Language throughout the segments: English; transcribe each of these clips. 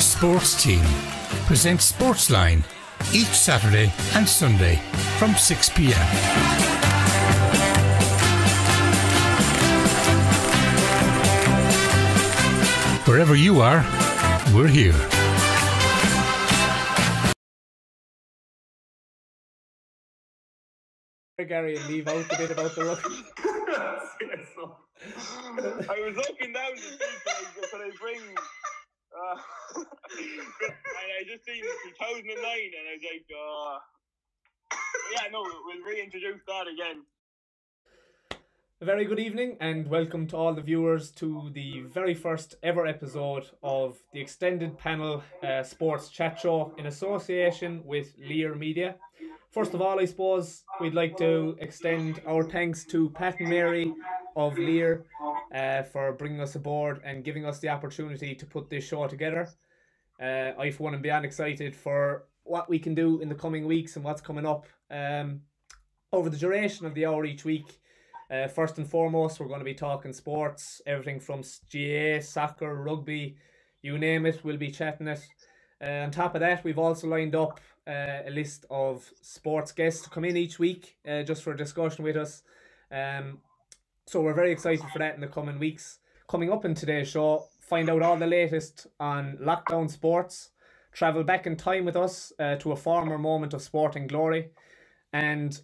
Irish Sports Team presents Sportsline each Saturday and Sunday from 6 pm. Wherever you are, we're here. Gary and leave out a bit about the rugby. I was looking down to see could I bring. Uh, and I just seen 2009, and I was like, uh, yeah, no, we'll reintroduce that again. A very good evening and welcome to all the viewers to the very first ever episode of the extended panel uh, sports chat show in association with Lear Media. First of all, I suppose we'd like to extend our thanks to Pat and Mary of Lear uh, for bringing us aboard and giving us the opportunity to put this show together. Uh, I, for one, am beyond excited for what we can do in the coming weeks and what's coming up um, over the duration of the hour each week. Uh, first and foremost, we're going to be talking sports, everything from GAA, soccer, rugby, you name it, we'll be chatting it. Uh, on top of that, we've also lined up uh, a list of sports guests to come in each week uh, just for a discussion with us. Um, so we're very excited for that in the coming weeks. Coming up in today's show, find out all the latest on lockdown sports, travel back in time with us uh, to a former moment of sporting glory, and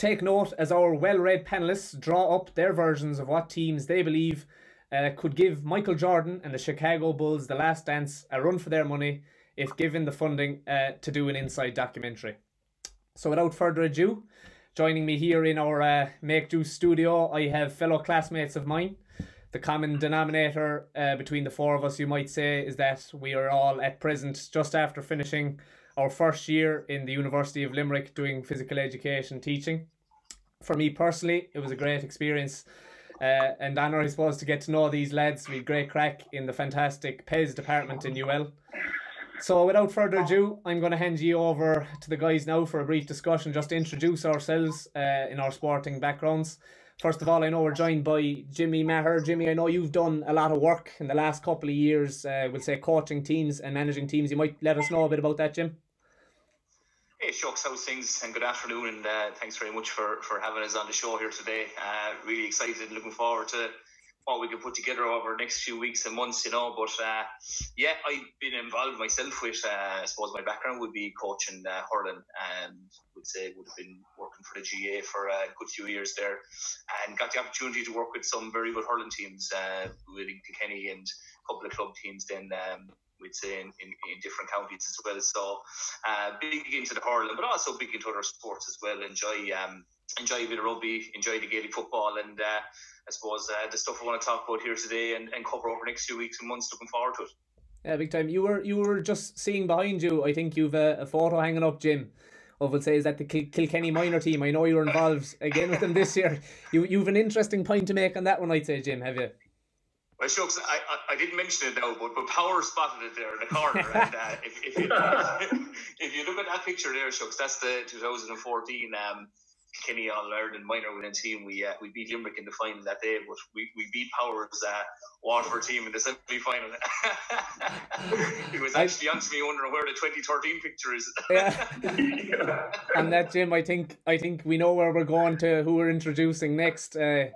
take note as our well-read panelists draw up their versions of what teams they believe uh, could give Michael Jordan and the Chicago Bulls the last dance a run for their money if given the funding uh, to do an inside documentary. So without further ado, joining me here in our uh, Make Do studio, I have fellow classmates of mine. The common denominator uh, between the four of us, you might say, is that we are all at present just after finishing our first year in the University of Limerick doing physical education teaching. For me personally, it was a great experience uh, and honour, I suppose, to get to know these lads. We had great crack in the fantastic PES department in UL. So, without further ado, I'm going to hand you over to the guys now for a brief discussion, just to introduce ourselves uh, in our sporting backgrounds. First of all, I know we're joined by Jimmy Maher. Jimmy, I know you've done a lot of work in the last couple of years, uh, we'll say coaching teams and managing teams. You might let us know a bit about that, Jim. Hey, Shucks, how's things? And good afternoon, and uh, thanks very much for, for having us on the show here today. Uh, really excited and looking forward to what we can put together over the next few weeks and months, you know. But uh, yeah, I've been involved myself with, uh, I suppose my background would be coaching uh, hurling and would say would have been working for the GAA for a good few years there and got the opportunity to work with some very good hurling teams, uh, with Kilkenny and a couple of club teams then. Um, we'd say in, in, in, different counties as well. So uh, big into the hurling, but also big into other sports as well. Enjoy um, enjoy a bit of rugby, enjoy the Gaelic football, and uh, I suppose uh, the stuff we want to talk about here today and, and cover over the next few weeks and months. Looking forward to it. Yeah, big time. You were you were just seeing behind you. I think you've a, a photo hanging up, Jim. Of would say is that the Kil- Kilkenny minor team. I know you were involved again with them this year. You you've an interesting point to make on that one. I'd say, Jim. Have you? Well, shucks, I, I, I, didn't mention it now, but, but Power spotted it there in the corner. and uh, if, if, you, if you look at that picture there, shucks, that's the 2014 um, Kenny All Ireland minor winning team. We uh, we beat Limerick in the final that day, but we, we beat Power's uh, Waterford team in the semi final. he was actually I, me wondering where the 2013 picture is. yeah. and that Jim, I think I think we know where we're going to who we're introducing next. Uh,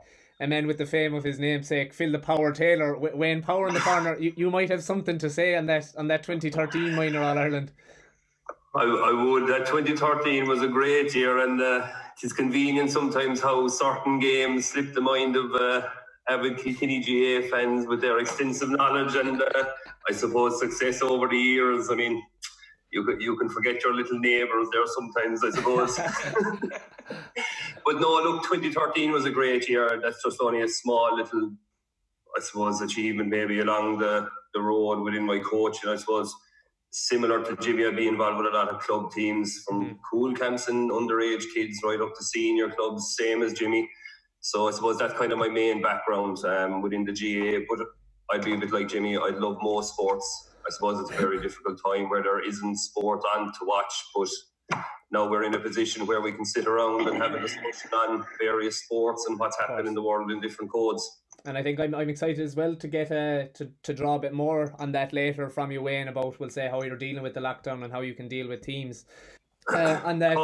a man with the fame of his namesake, Phil the Power Taylor, Wayne Power in the corner. You, you might have something to say on that on that 2013 minor All Ireland. I, I would. That 2013 was a great year, and uh, it's convenient sometimes how certain games slip the mind of uh, avid Kilkenny GAA fans with their extensive knowledge and uh, I suppose success over the years. I mean, you can, you can forget your little neighbours there sometimes, I suppose. but no, look, 2013 was a great year. That's just only a small little, I suppose, achievement maybe along the, the road within my coaching, I suppose similar to Jimmy, I'd be involved with a lot of club teams from mm. cool camps and underage kids right up to senior clubs, same as Jimmy. So I suppose that's kind of my main background um, within the GAA. But I'd be a bit like Jimmy. I'd love more sports. I suppose it's a very difficult time where there isn't sport on to watch, but now we're in a position where we can sit around and have a discussion on various sports and what's happening in the world in different codes. and I think I'm, I'm excited as well to get uh, to, to draw a bit more on that later from you, Wayne, about we'll say how you're dealing with the lockdown and how you can deal with teams. Uh, and that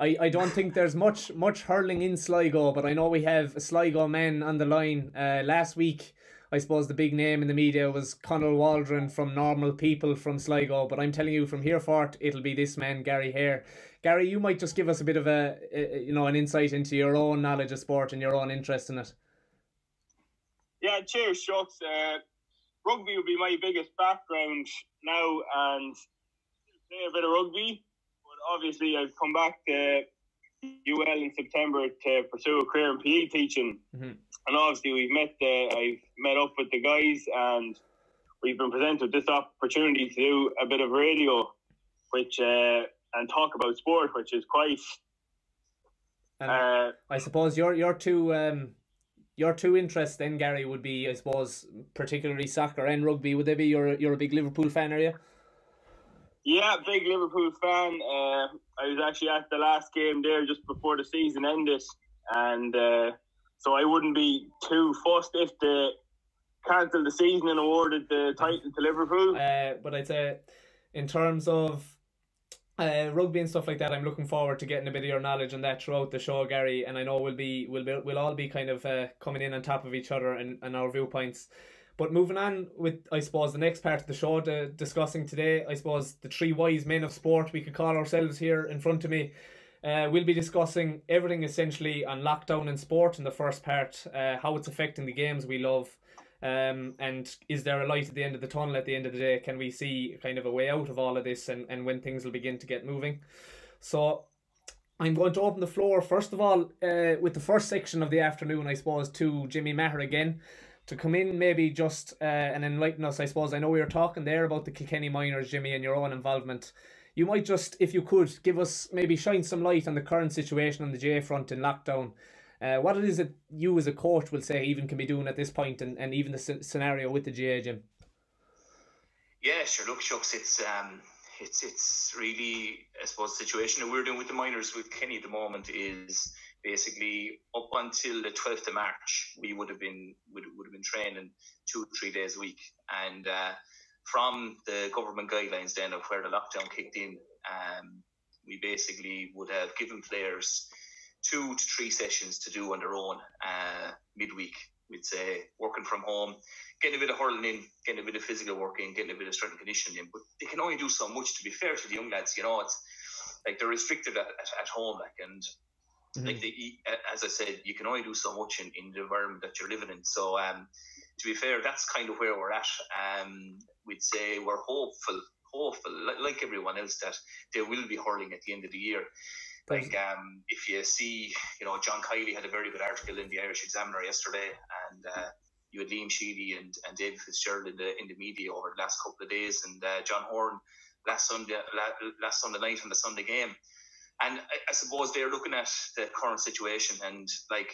I, I don't think there's much much hurling in Sligo, but I know we have a Sligo man on the line. Uh, last week, I suppose the big name in the media was Connell Waldron from Normal People from Sligo, but I'm telling you from here forth, it'll be this man, Gary Hare. Gary, you might just give us a bit of a, a you know an insight into your own knowledge of sport and your own interest in it. Yeah, cheers, Shucks. Uh, rugby will be my biggest background now, and play a bit of rugby. But obviously, I've come back to UL in September to pursue a career in PE teaching, mm-hmm. and obviously we've met. The, I've met up with the guys, and we've been presented this opportunity to do a bit of radio, which uh, and talk about sport, which is quite. Uh, I suppose your your two um, your two interests then, Gary, would be, I suppose, particularly soccer and rugby. Would they be? You're you're a big Liverpool fan, are you? Yeah, big Liverpool fan. Uh, I was actually at the last game there just before the season ended, and uh, so I wouldn't be too fussed if they cancelled the season and awarded the title to Liverpool. Uh, but I'd say, in terms of uh, rugby and stuff like that. I'm looking forward to getting a bit of your knowledge on that throughout the show, Gary. And I know we'll be we'll be, we'll all be kind of uh, coming in on top of each other and, and our viewpoints. But moving on with I suppose the next part of the show, the, discussing today, I suppose the three wise men of sport we could call ourselves here in front of me. Uh, we'll be discussing everything essentially on lockdown and sport in the first part, uh, how it's affecting the games we love, um, and is there a light at the end of the tunnel at the end of the day? Can we see kind of a way out of all of this and, and when things will begin to get moving? So I'm going to open the floor, first of all, uh, with the first section of the afternoon, I suppose, to Jimmy Maher again to come in maybe just uh, and enlighten us, I suppose. I know we were talking there about the Kilkenny Minors, Jimmy, and your own involvement. You might just, if you could, give us maybe shine some light on the current situation on the J front in lockdown uh, what it is that you as a coach will say even can be doing at this point and, and even the scenario with the GAA Jim? Yeah, sure. Look, Shucks, it's um, it's it's really I suppose the situation that we're doing with the minors with Kenny at the moment is basically up until the twelfth of March we would have been would, would have been training two three days a week and uh, from the government guidelines then of where the lockdown kicked in um, we basically would have given players two to three sessions to do on their own uh, midweek. We'd say working from home, getting a bit of hurling in, getting a bit of physical work in, getting a bit of strength and conditioning in. But they can only do so much. To be fair to the young lads, you know, it's like they're restricted at, at, at home, like and. Mm-hmm. Like they, as I said, you can only do so much in, in the environment that you're living in. So, um, to be fair, that's kind of where we're at. Um, we'd say we're hopeful, hopeful, like, like everyone else, that there will be hurling at the end of the year. Like um, if you see, you know, John Kiely had a very good article in the Irish Examiner yesterday, and uh, you had Liam Sheedy and, and David Fitzgerald in the in the media over the last couple of days, and uh, John Horan last Sunday last Sunday night on the Sunday game, and I, I suppose they're looking at the current situation, and like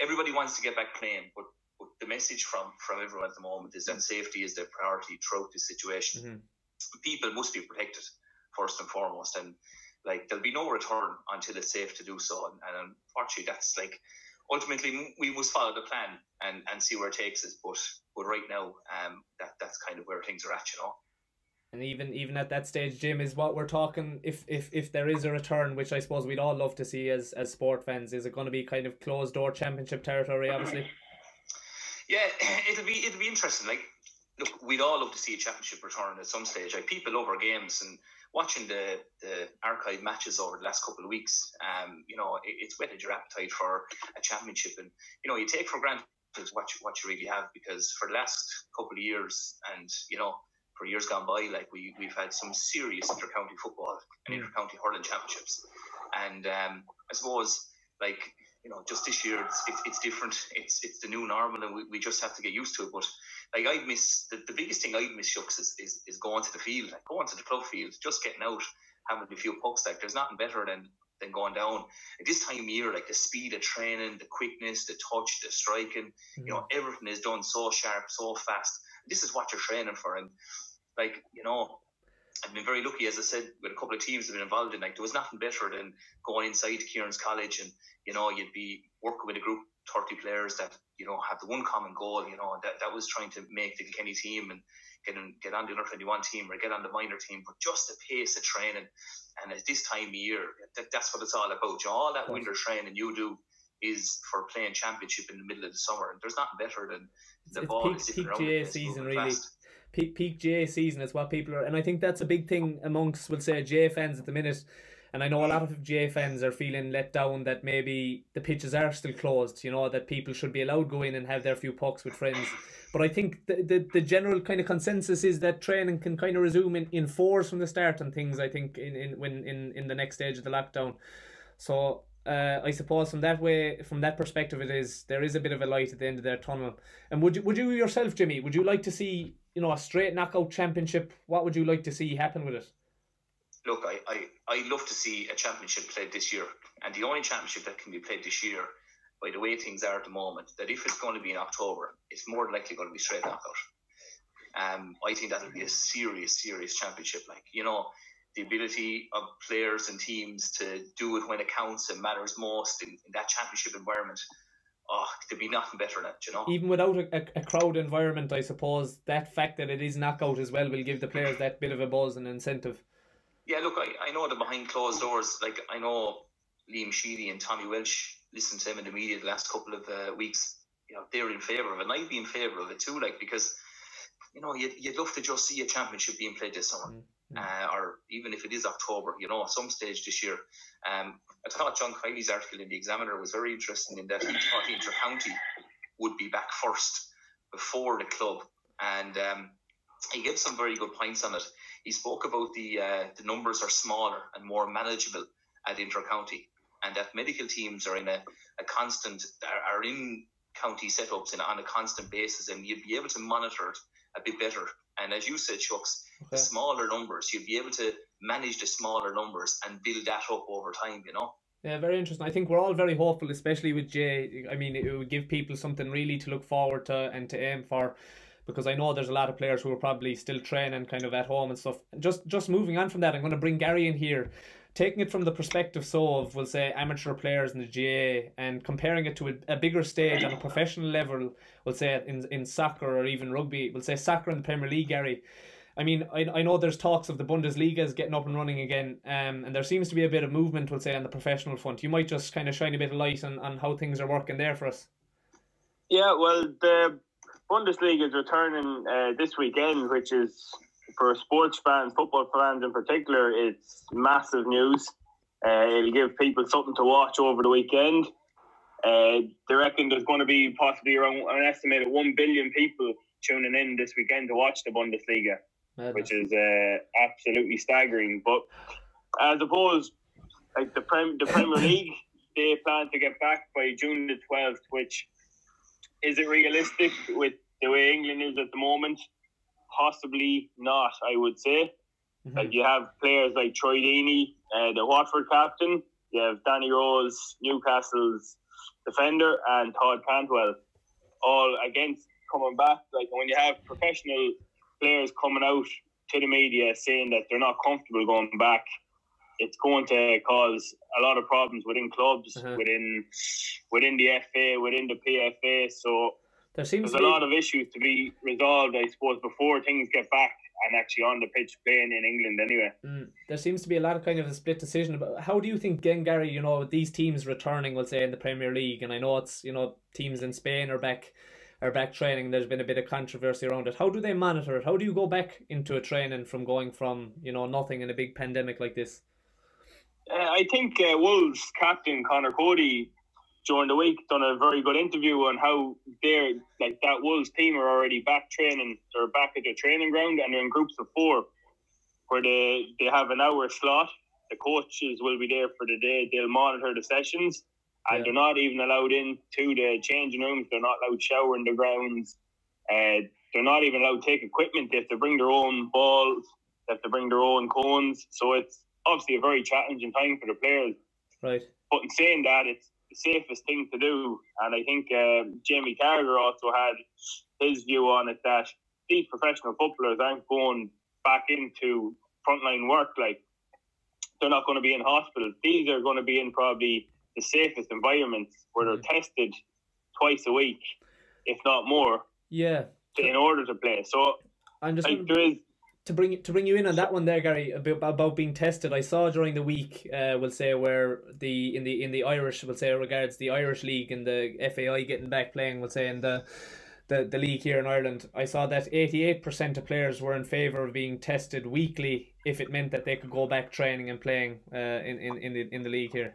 everybody wants to get back playing, but, but the message from from everyone at the moment is that safety is their priority throughout this situation. Mm-hmm. People must be protected first and foremost, and like there'll be no return until it's safe to do so. And, and unfortunately, that's like ultimately we must follow the plan and, and see where it takes us. But but right now, um, that that's kind of where things are at, you know. And even even at that stage, Jim, is what we're talking. If if if there is a return, which I suppose we'd all love to see as as sport fans, is it going to be kind of closed door championship territory? Obviously. Yeah, it'll be it'll be interesting. Like, look, we'd all love to see a championship return at some stage. Like, people love our games, and watching the, the archive matches over the last couple of weeks, um, you know, it, it's whetted your appetite for a championship. And, you know, you take for granted what you, what you really have because for the last couple of years and, you know, for years gone by, like we, we've had some serious inter-county football and mm. inter-county hurling championships. And um, I suppose, like, you know, just this year it's, it's, it's different. It's it's the new normal, and we, we just have to get used to it. But like I'd miss the, the biggest thing I'd miss Shucks is, is, is going to the field, like going to the club field, just getting out, having a few pucks. Like there's nothing better than than going down. At this time of year, like the speed of training, the quickness, the touch, the striking, mm-hmm. you know, everything is done so sharp, so fast. This is what you're training for, and like you know, I've been very lucky, as I said, with a couple of teams have been involved in. Like there was nothing better than going inside Kieran's College, and you know, you'd be working with a group, thirty players that you know, have the one common goal, you know, that, that was trying to make the Kenny team and get in, get on the under 21 team or get on the minor team, but just the pace of training. And at this time of year, that, that's what it's all about. You know, all that winter training you do is for playing championship in the middle of the summer. And there's nothing better than the it's ball peak, peak GAA season, really. Peak, peak GAA season is what people are, and I think that's a big thing amongst, we'll say, GAA fans at the minute. And I know a lot of GAA fans are feeling let down that maybe the pitches are still closed, you know, that people should be allowed go in and have their few pucks with friends. But I think the, the, the general kind of consensus is that training can kind of resume in, in fours from the start and things, I think, in, in when in, in the next stage of the lockdown. So uh, I suppose from that way, from that perspective, it is there is a bit of a light at the end of their tunnel. And would you would you yourself, Jimmy, would you like to see you know a straight knockout championship? What would you like to see happen with it? Look, I I I love to see a championship played this year, and the only championship that can be played this year, by the way things are at the moment, that if it's going to be in October, it's more likely going to be straight knockout. Um, I think that will be a serious, serious championship. Like you know, the ability of players and teams to do it when it counts and matters most in, in that championship environment. Oh, to be nothing better than that, you know. Even without a, a, crowd environment, I suppose that fact that it is knockout as well will give the players that bit of a buzz and incentive. Yeah, look, I, I know that behind closed doors, like I know Liam Sheedy and Tommy Walsh listened to him in the media the last couple of uh, weeks. You know, they're in favour of it, and I'd be in favour of it too, like because you know you'd, you'd love to just see a championship being played this summer. Mm uh, or even if it is October, you know, at some stage this year. Um, I thought John Kiely's article in the Examiner was very interesting in that he thought Inter-County would be back first before the club, and um, he gave some very good points on it. He spoke about the uh, the numbers are smaller and more manageable at Inter-County, and that medical teams are in a, a constant are, are in county setups in, on a constant basis, and you'd be able to monitor it a bit better. And as you said, Chucks, okay. the smaller numbers, you'd be able to manage the smaller numbers and build that up over time, you know? Yeah, very interesting. I think we're all very hopeful, especially with Jay. I mean, it would give people something really to look forward to and to aim for because I know there's a lot of players who are probably still training kind of at home and stuff. Just just moving on from that, I'm going to bring Gary in here taking it from the perspective so of we'll say amateur players in the GAA and comparing it to a, a, bigger stage on a professional level, we'll say in in soccer or even rugby, we'll say soccer in the Premier League, Gary. I mean, I, I know there's talks of the Bundesliga is getting up and running again, um, and there seems to be a bit of movement, we'll say, on the professional front. You might just kind of shine a bit of light on, on how things are working there for us. Yeah, well, the Bundesliga is returning uh, this weekend, which is for sports fans, football fans in particular, it's massive news. Uh, it'll give people something to watch over the weekend. Uh, they reckon there's going to be possibly around an estimated 1 billion people tuning in this weekend to watch the Bundesliga, which is uh, absolutely staggering. But I suppose, like the, Prem- the Premier League, they plan to get back by June the 12th, which is it realistic with the way England is at the moment? Possibly not, I would say. Mm-hmm. Like you have players like Troy Deeney, uh, the Watford captain. You have Danny Rose, Newcastle's defender, and Todd Cantwell, all against coming back. Like when you have professional players coming out to the media saying that they're not comfortable going back, it's going to cause a lot of problems within clubs, mm-hmm. within within the FA, within the PFA. So there seems There's a lot of issues to be resolved, I suppose, before things get back and actually on the pitch playing in England anyway. Mm. There seems to be a lot of kind of a split decision about how do you think again, Gary, you know, these teams returning, we'll say, in the Premier League, and I know it's, you know, teams in Spain are back are back training. There's been a bit of controversy around it. How do they monitor it? How do you go back into a training from going from, you know, nothing in a big pandemic like this? Uh, I think uh, Wolves captain Conor Coady during the week done a very good interview on how they're like that Wolves team are already back training. They're back at the training ground and they're in groups of four, where they they have an hour slot. The coaches will be there for the day. They'll monitor the sessions, and yeah. they're not even allowed in to the changing rooms. They're not allowed shower in the grounds. Uh, they're not even allowed to take equipment. They have to bring their own balls. They have to bring their own cones. So it's obviously a very challenging time for the players. Right. But in saying that, it's the safest thing to do. And I think um, Jamie Carragher also had his view on it that these professional footballers aren't going back into frontline work. Like they're not going to be in hospitals. These are going to be in probably the safest environments where they're tested twice a week. if not more, Yeah. in order to play. So I'm just like there is to bring to bring you in on that one there, Gary, about, about being tested. I saw during the week, uh, we'll say where the in the in the Irish, we'll say regards the Irish league and the FAI getting back playing, we'll say in the the, the league here in Ireland. I saw that eighty eight percent of players were in favour of being tested weekly if it meant that they could go back training and playing uh, in, in, in the in the league here.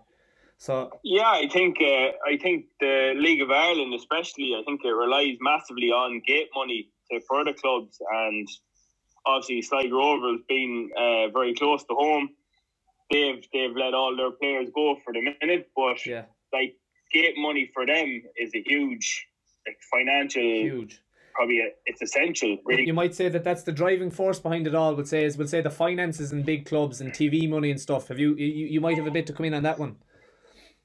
So Yeah, I think uh, I think the League of Ireland, especially, I think it relies massively on gate money to further clubs, and obviously Sligo Rovers being uh, very close to home, they've they've let all their players go for the minute. But yeah, like gate money for them is a huge like financial huge. probably a, it's essential really You might say that that's the driving force behind it all. Would say is would say the finances and big clubs and TV money and stuff. Have you you, you might have a bit to come in on that one.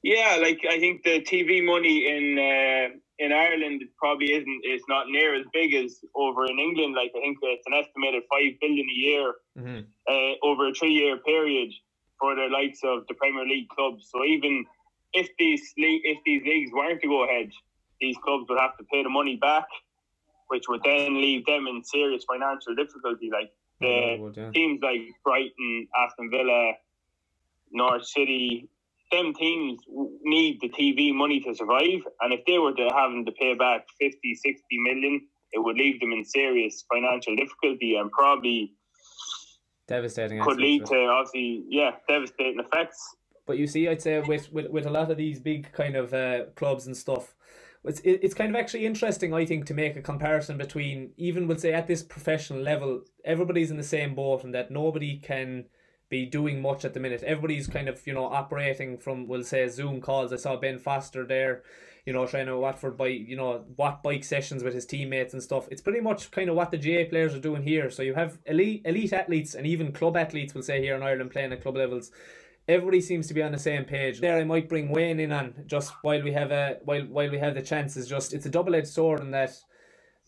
Yeah, like I think the TV money in uh, in Ireland probably isn't is not near as big as over in England. Like I think it's an estimated five billion a year Mm-hmm. uh, over a three year period for the likes of the Premier League clubs. So even if these if these leagues weren't to go ahead, these clubs would have to pay the money back, which would then leave them in serious financial difficulty. Like the would, yeah. teams like Brighton, Aston Villa, Norwich City, them teams need the TV money to survive. And if they were to having to pay back 50, 60 million, it would leave them in serious financial difficulty and probably Devastating. could lead to obviously, yeah, devastating effects. But you see, I'd say with, with, with a lot of these big kind of uh, clubs and stuff, it's it's kind of actually interesting, I think, to make a comparison between even we'll say at this professional level, everybody's in the same boat, and that nobody can be doing much at the minute. Everybody's kind of you know operating from we'll say Zoom calls. I saw Ben Foster there, you know, trying to Watford by you know what bike sessions with his teammates and stuff. It's pretty much kind of what the GAA players are doing here. So you have elite elite athletes and even club athletes, we'll say here in Ireland, playing at club levels everybody seems to be on the same page. There, I might bring Wayne in on just while we have a while while we have the chances. Just it's a double edged sword in that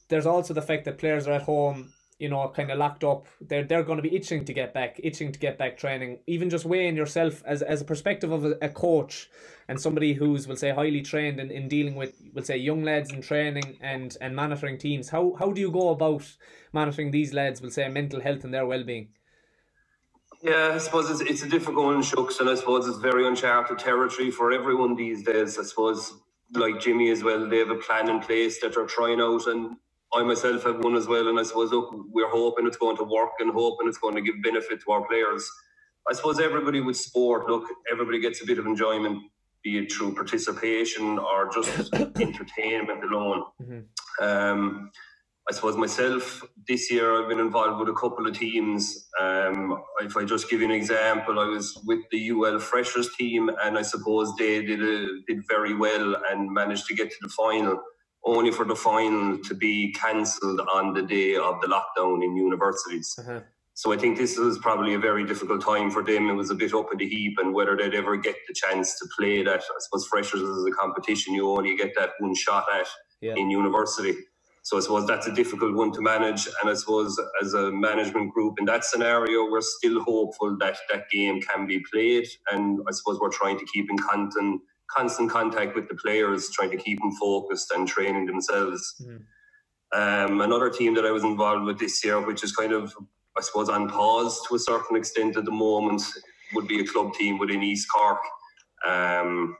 there's also the fact that players are at home, you know, kind of locked up. They're they're going to be itching to get back, itching to get back training. Even just weighing yourself as as a perspective of a, a coach and somebody who's will say highly trained in, in dealing with will say young lads in training and and monitoring teams. How how do you go about monitoring these lads? Will say mental health and their well being. Yeah, I suppose it's, it's a difficult one, Shucks, and I suppose it's very uncharted territory for everyone these days. I suppose, like Jimmy as well, they have a plan in place that they're trying out, and I myself have one as well. And I suppose, look, we're hoping it's going to work and hoping it's going to give benefit to our players. I suppose everybody with sport, look, everybody gets a bit of enjoyment, be it through participation or just entertainment alone. Um, I suppose myself this year I've been involved with a couple of teams. Um, if I just give you an example, I was with the UL Freshers team, and I suppose they did a, did very well and managed to get to the final. Only for the final to be cancelled on the day of the lockdown in universities. Uh-huh. So I think this was probably a very difficult time for them. It was a bit up in the heap, and whether they'd ever get the chance to play that. I suppose freshers is a competition you only get that one shot at Yeah. in university. So I suppose that's a difficult one to manage. And I suppose as a management group in that scenario, we're still hopeful that that game can be played. And I suppose we're trying to keep in constant, constant contact with the players, trying to keep them focused and training themselves. Um, another team that I was involved with this year, which is kind of, I suppose, on pause to a certain extent at the moment, would be a club team within East Cork. Um,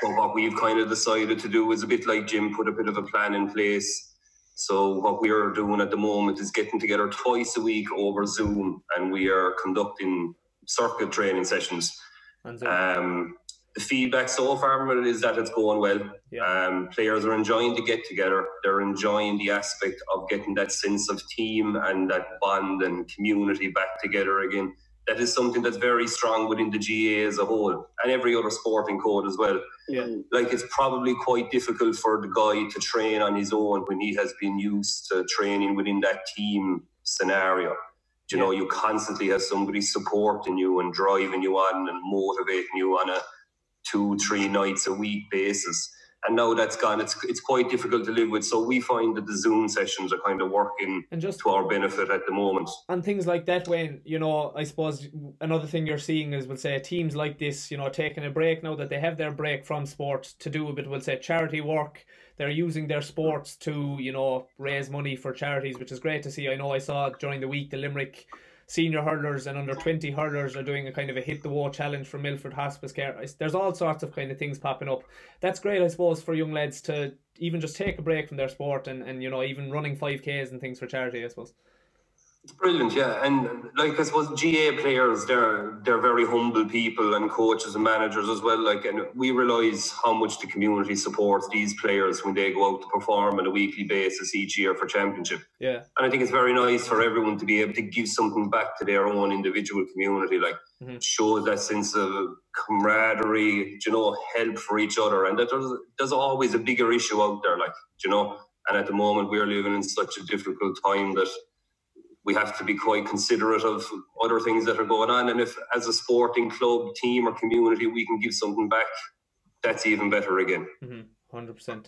so what we've kind of decided to do is a bit like Jim put a bit of a plan in place. So what we are doing at the moment is getting together twice a week over Zoom, and we are conducting circuit training sessions. Um, the feedback so far from it is that it's going well. Yeah. Um, players are enjoying the get together. They're enjoying the aspect of getting that sense of team and that bond and community back together again. That is something that's very strong within the GAA as a whole and every other sporting code as well. yeah. Like it's probably quite difficult for the guy to train on his own when he has been used to training within that team scenario. Do You know, you constantly have somebody supporting you and driving you on and motivating you on a two, three nights a week basis. And now that's gone. It's it's quite difficult to live with. So we find that the Zoom sessions are kind of working And just to our benefit at the moment. and things like that when you know i suppose another thing you're seeing is we'll say teams like this you know taking a break now that they have their break from sport to do a bit we'll say charity work they're using their sports to you know raise money for charities, which is great to see. I know I saw during the week the Limerick senior hurlers and under 20 hurlers are doing a kind of a hit the wall challenge for Milford Hospice Care. There's all sorts of kind of things popping up. That's great, I suppose, for young lads to even just take a break from their sport and, and you know, even running 5Ks and things for charity, I suppose. It's brilliant, yeah. And like I suppose GAA players, they're they're very humble people and coaches and managers as well. Like and we realise how much the community supports these players when they go out to perform on a weekly basis each year for championship. Yeah. And I think it's very nice for everyone to be able to give something back to their own individual community. Like mm-hmm. shows that sense of camaraderie, you know, help for each other. And that there's there's always a bigger issue out there, like, you know. And at the moment we're living in such a difficult time that we have to be quite considerate of other things that are going on. And if, as a sporting club, team, or community, we can give something back, that's even better again. Mm-hmm. 100%.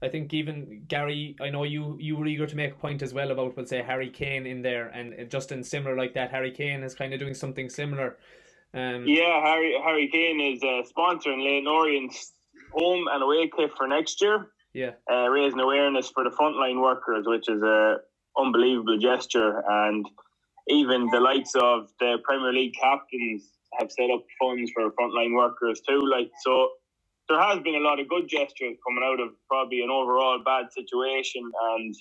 I think even Gary, I know you you were eager to make a point as well about, we'll say Harry Kane in there, and just in similar like that, Harry Kane is kind of doing something similar. Um, yeah, Harry Harry Kane is uh, sponsoring Leyton Orient's home and away kit for next year. Yeah, uh, raising awareness for the frontline workers, which is a unbelievable gesture. And even the likes of the Premier League captains have set up funds for frontline workers too. Like so, there has been a lot of good gestures coming out of probably an overall bad situation. And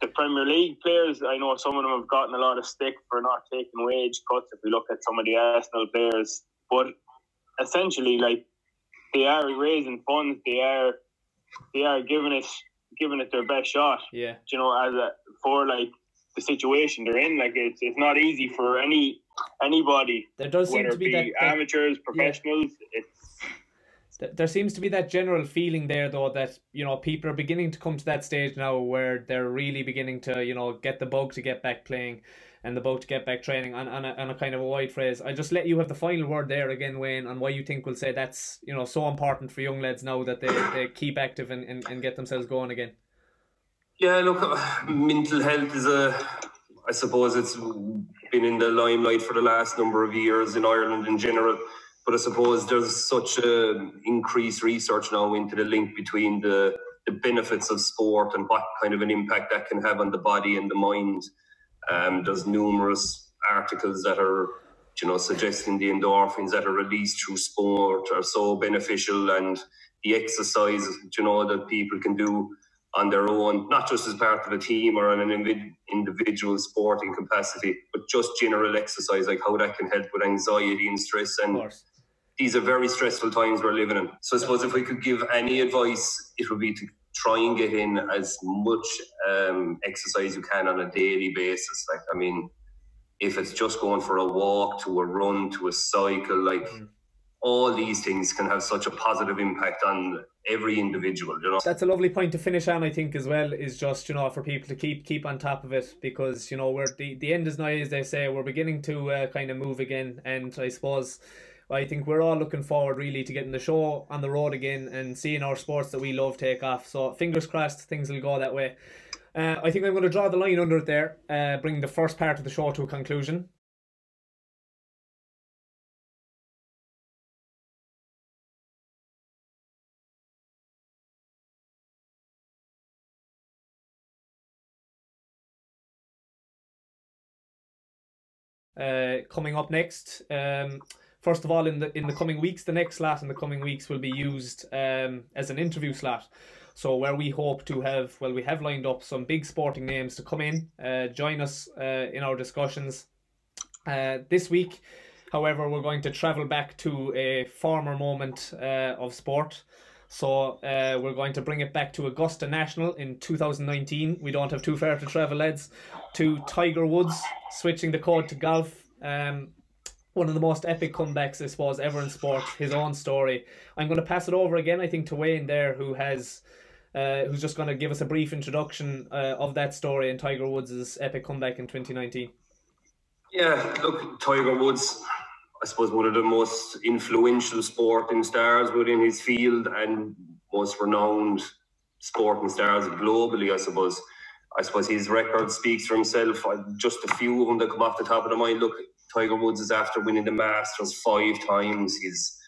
the Premier League players, I know some of them have gotten a lot of stick for not taking wage cuts. If we look at some of the Arsenal players, but essentially, like they are raising funds, they are they are giving it giving it their best shot. Yeah. You know, as a for like the situation they're in, like it's it's not easy for any anybody. There does seem to be, be that, amateurs, professionals. Yeah. It's there seems to be that general feeling there though that you know people are beginning to come to that stage now where they're really beginning to you know get the bug to get back playing and the boat to get back training on, on, a, on a kind of a wide phrase. I'll just let you have the final word there again, Wayne, on why you think we'll say that's you know so important for young lads now that they, they keep active and, and, and get themselves going again. Yeah, look, uh, mental health is a, I suppose it's been in the limelight for the last number of years in Ireland in general. But I suppose there's such a increased research now into the link between the, the benefits of sport and what kind of an impact that can have on the body and the mind. Um, there's numerous articles that are, you know, suggesting the endorphins that are released through sport are so beneficial, and the exercise, you know, that people can do on their own, not just as part of a team or on an individual sporting capacity, but just general exercise, like how that can help with anxiety and stress. And these are very stressful times we're living in. So I suppose if we could give any advice, it would be to try and get in as much um, exercise you can on a daily basis. Like, I mean, if it's just going for a walk, to a run, to a cycle, like mm. all these things can have such a positive impact on every individual. You know, that's a lovely point to finish on. I think as well is just you know for people to keep keep on top of it because you know we're the the end is nigh as they say. We're beginning to uh, kind of move again, and I suppose I think we're all looking forward really to getting the show on the road again and seeing our sports that we love take off. So fingers crossed things will go that way. Uh, I think I'm going to draw the line under it there, uh, bring the first part of the show to a conclusion. Uh, coming up next, um, first of all, in the in the coming weeks, the next slot in the coming weeks will be used um, as an interview slot. So where we hope to have, well, we have lined up some big sporting names to come in, uh, join us uh, in our discussions. Uh, this week, however, we're going to travel back to a former moment uh, of sport. So uh, we're going to bring it back to Augusta National in 2019. We don't have too far to travel, lads. To Tiger Woods, switching the code to golf. Um, one of the most epic comebacks, I suppose, ever in sport. His own story. I'm going to pass it over again, I think, to Wayne there, who has, uh, who's just going to give us a brief introduction uh, of that story and Tiger Woods' epic comeback in 2019. Yeah, look, Tiger Woods, I suppose, one of the most influential sporting stars within his field and most renowned sporting stars globally, I suppose. I suppose his record speaks for himself. Just a few of them that come off the top of the mind. Look, Tiger Woods is after winning the Masters five times. He's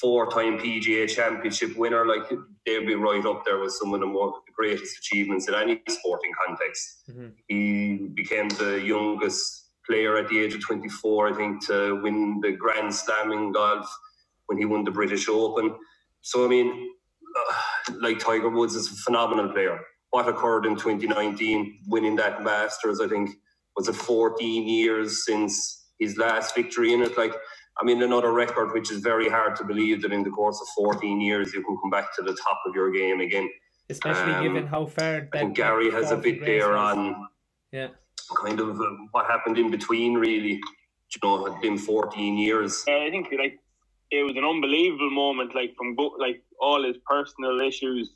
four-time PGA Championship winner. Like they'd be right up there with some of the more the greatest achievements in any sporting context. Mhm. He became the youngest player at the age of 24, I think, to win the Grand Slam in golf when he won the British Open. So I mean, uh, like Tiger Woods is a phenomenal player. What occurred in 2019, winning that Masters, I think, was it 14 years since his last victory in it. Like, I mean, another record which is very hard to believe that in the course of 14 years you can come back to the top of your game again. Especially Um, given how far I think Gary has a fourth bit there was. on Yeah. kind of um, what happened in between, really. You know, it had been 14 years. Uh, I think like it was an unbelievable moment, like from bo- like all his personal issues,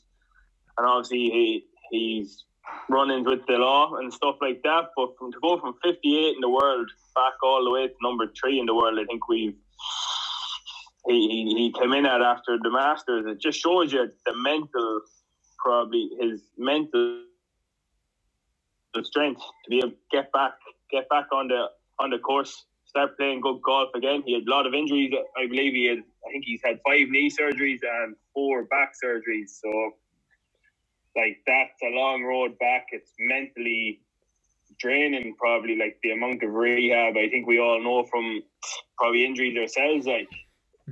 and obviously he he's run-ins with the law and stuff like that. But from to go from 58 in the world back all the way to number three in the world, I think we've he, he, came in at after the Masters. It just shows you the mental, probably his mental the strength to be able to get back, get back on the on the course, start playing good golf again. He had a lot of injuries. I believe he had. I think he's had five knee surgeries and four back surgeries. So, like that's a long road back. It's mentally draining. Probably like the amount of rehab. I think we all know from probably injuries ourselves. Like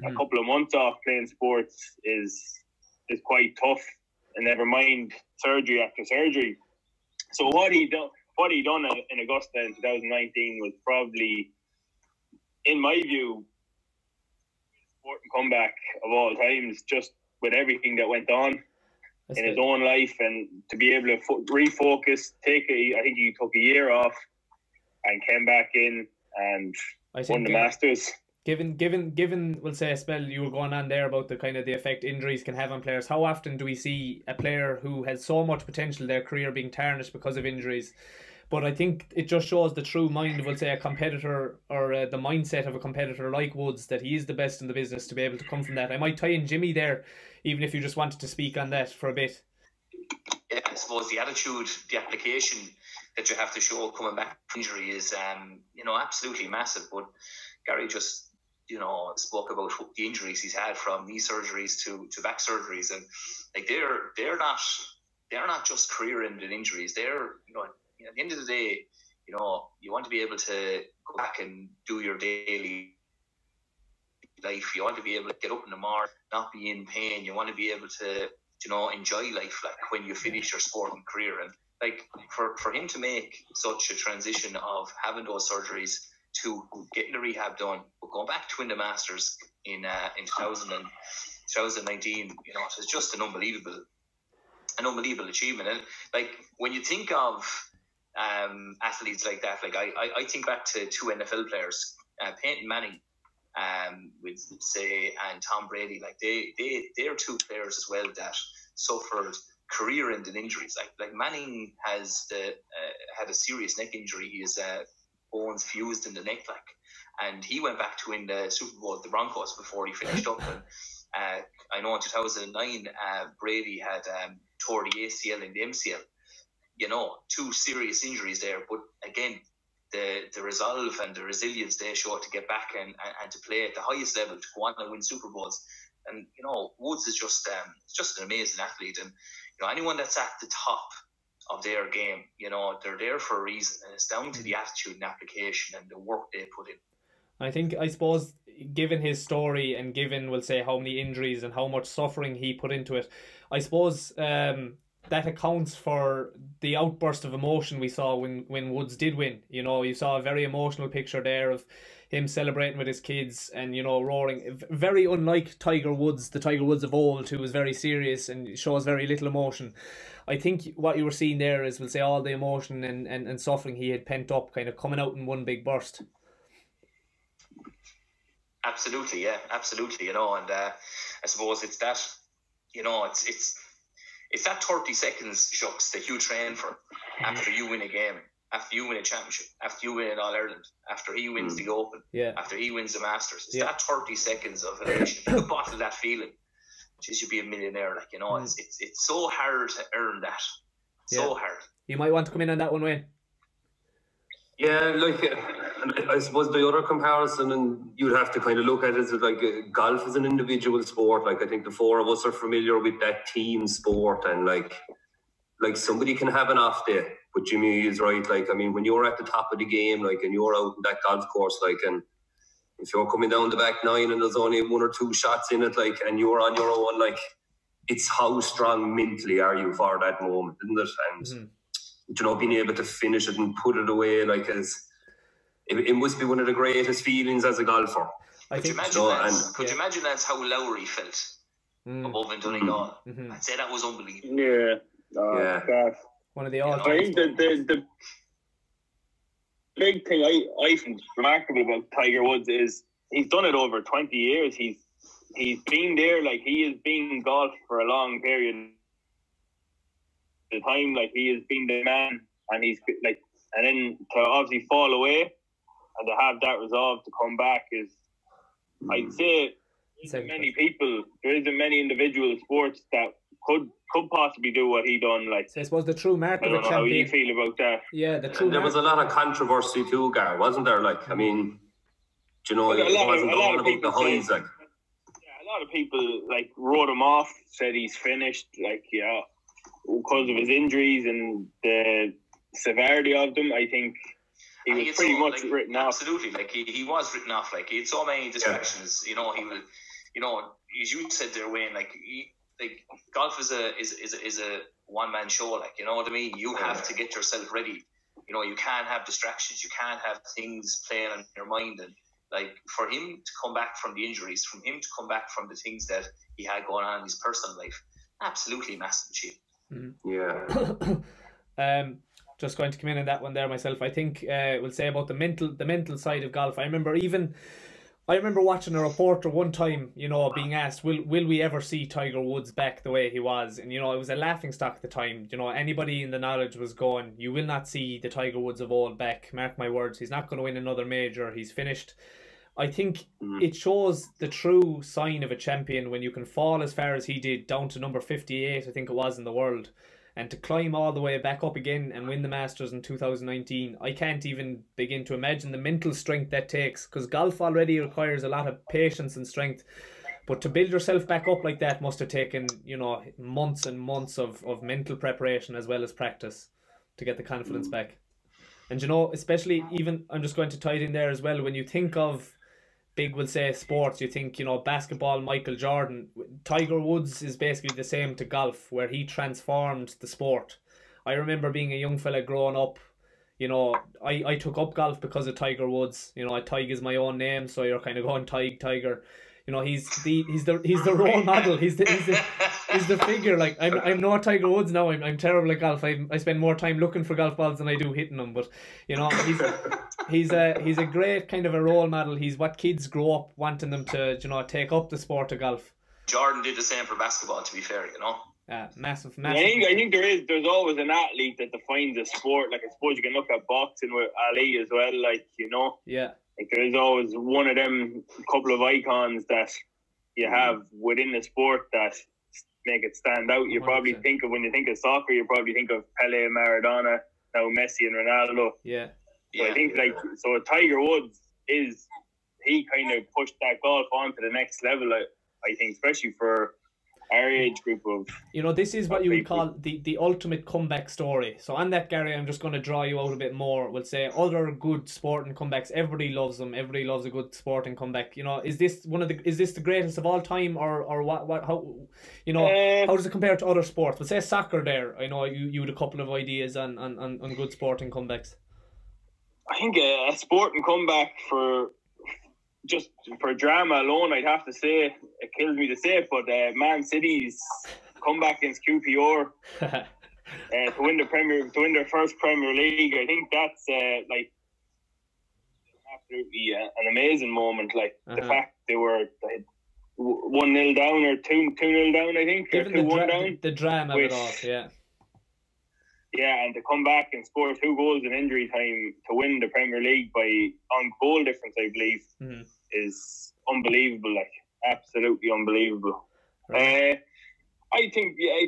a Mhm. couple of months off playing sports is is quite tough, and never mind surgery after surgery. So what he done, what he done in Augusta in 2019 was probably, in my view, important comeback of all times. Just with everything that went on in his own life, and to be able to fo- refocus, take a, I think he took a year off, and came back in and I won the Masters. given given given we'll say a spell you were going on there about the kind of the effect injuries can have on players how often do we see a player who has so much potential their career being tarnished because of injuries but I think it just shows the true mind of, we'll say, a competitor or uh, the mindset of a competitor like Woods that he is the best in the business to be able to come from that. I might tie in Jimmy there, even if you just wanted to speak on that for a bit. yeah, I suppose the attitude, the application that you have to show coming back from injury is, um, you know, absolutely massive. But Gary just, you know, spoke about the injuries he's had from knee surgeries to, to back surgeries, and like they're they're not they're not just career-ending injuries. They're you know, at the end of the day, you know, you want to be able to go back and do your daily life. You want to be able to get up in the morning, not be in pain. You want to be able to you know, enjoy life like when you finish your sporting career. And like for, for him to make such a transition of having those surgeries to getting the rehab done, but going back to win the Masters in uh, in 2000 and 2019, you know, it's just an unbelievable, an unbelievable achievement. And like when you think of um, athletes like that, like I, I, I think back to two NFL players, uh, Peyton Manning um, with say and Tom Brady, like they they they're two players as well that suffered career-ending injuries. Like like Manning has the uh, had a serious neck injury. His uh, bones fused in the neck, like, and he went back to win the Super Bowl the Broncos before he finished up. And uh, I know in 2009, uh, Brady had um, tore the ACL and the MCL. You know, two serious injuries there. But again, the the resolve and the resilience they show to get back and, and, and to play at the highest level to go on and win Super Bowls. And you know, Woods is just um just an amazing athlete, and you know anyone that's at the top of their game, you know, they're there for a reason, and it's down to the attitude and application and the work they put in. I think, I suppose, given his story and given, we'll say, how many injuries and how much suffering he put into it, I suppose um, that accounts for the outburst of emotion we saw when, when Woods did win. You know, you saw a very emotional picture there of him celebrating with his kids and, you know, roaring. Very unlike Tiger Woods, the Tiger Woods of old, who was very serious and shows very little emotion. I think what you were seeing there is, we'll say, all the emotion and, and, and suffering he had pent up kind of coming out in one big burst. Absolutely, yeah, absolutely. You know, and uh, I suppose it's that, you know, it's it's it's that thirty seconds, shucks, that you train for after you win a game, after you win a championship, after you win an All Ireland, after he wins the Open, Yeah. after he wins the Masters. It's Yeah. that thirty seconds of elation. You bottle that feeling, geez, you'd be a millionaire. Like you know, Mm. it's it's it's so hard to earn that. So hard. You might want to come in on that one, Wayne. Yeah, like uh, I suppose the other comparison, and you'd have to kind of look at it as like uh, golf is an individual sport. Like I think the four of us are familiar with that team sport, and like like somebody can have an off day. But Jimmy is right. Like I mean, when you're at the top of the game, like and you're out in that golf course, like and if you're coming down the back nine and there's only one or two shots in it, like and you're on your own, like it's how strong mentally are you for that moment, isn't it? And Mhm. You know, being able to finish it and put it away, like as it, it must be one of the greatest feelings as a golfer. I Could you imagine so, that? and- Could you imagine that's how Lowry felt Mm, above in Donegal? mhm. I'd say that was unbelievable. Yeah. Uh, Yeah. God. One of the I all I think the, the, the big thing I, I find remarkable about Tiger Woods is he's done it over 20 years. He's he's been there, like he has been in golf for a long period of time. Like he has been the man, and he's like, and then to obviously fall away and to have that resolve to come back is, I'd hmm. say, It's there isn't many people, there isn't many individual sports that could could possibly do what he done. Like So I suppose the true mark I of a don't how you feel about that. Yeah, the true And there mark. was a lot of controversy too, Gar, wasn't there? Like, I mean, do you know, Well, a it lot of- wasn't a all about the people say- like. Yeah, a lot of people like wrote him off, said he's finished, like yeah, because of his injuries and the severity of them. I think he was pretty so, much like, written off. Absolutely, like he, he was written off. Like he had so many distractions. You know, he was, you know, as you said there, Wayne. Like, he, like golf is a is is is a one man show. Like, you know what I mean? You have to get yourself ready. You know, you can't have distractions. You can't have things playing on your mind. And like for him to come back from the injuries, from him to come back from the things that he had going on in his personal life, absolutely massive achievement. Yeah. um, just going to come in on that one there myself. I think uh, we'll say about the mental the mental side of golf. I remember even I remember watching a reporter one time, you know, being asked, "Will will we ever see Tiger Woods back the way he was?" And you know, it was a laughing stock at the time. You know, anybody in the knowledge was going, "You will not see the Tiger Woods of old back." Mark my words, he's not going to win another major. He's finished. I think Mm. it shows the true sign of a champion when you can fall as far as he did down to number 58 I think it was in the world. And to climb all the way back up again and win the Masters in 2019 I can't even begin to imagine the mental strength that takes because golf already requires a lot of patience and strength. But to build yourself back up like that must have taken you know months and months of, of mental preparation as well as practice to get the confidence back. And you know especially even I'm just going to tie it in there as well when you think of big will say sports, you think, you know, basketball, Michael Jordan. Tiger Woods is basically the same to golf, where he transformed the sport. I remember being a young fella growing up, you know, I, I took up golf because of Tiger Woods. You know, I Tig is my own name, so you're kind of going Tiger, Tiger. You know, he's the he's the he's the role model. He's the he's the, he's the figure. Like I'm I'm no Tiger Woods now. I'm I'm terrible at golf. I I spend more time looking for golf balls than I do hitting them. But you know, he's he's a he's a great kind of a role model. He's what kids grow up wanting them to you know take up the sport of golf. Jordan did the same for basketball. To be fair, you know. Uh, massive, I massive. think I think there is there's always an athlete that defines a sport. Like I suppose you can look at boxing with Ali as well. Like you know, Yeah, like there is always one of them couple of icons that you have within the sport that make it stand out. You probably 100%. think of when you think of soccer, you probably think of Pele, and Maradona, now Messi and Ronaldo. yeah, So I think like so Tiger Woods is he kind of pushed that golf on to the next level. I, I think, especially for our age group of you know this is what you would call the the ultimate comeback story. So on that, Gary, I'm just going to draw you out a bit more. We'll say other good sporting comebacks. Everybody loves them. Everybody loves a good sporting comeback. You know, is this one of the is this the greatest of all time, or or what what how you know Uh, how does it compare to other sports? We'll say soccer. There, I know you you had a couple of ideas on on on, on good sporting comebacks. I think a, a sporting comeback for just for drama alone, I'd have to say it kills me to say it, but uh, Man City's comeback against QPR uh, to win the Premier to win their first Premier League, I think that's uh, like absolutely uh, an amazing moment. Like the Uh-huh. fact they were one 0 down or two two 0 down, I think, or Given two the, one dra- down. the drama of it which- all, yeah. Yeah, and to come back and score two goals in injury time to win the Premier League by on goal difference, I believe, Mhm. is unbelievable. Like absolutely unbelievable. Right. Uh, I think yeah,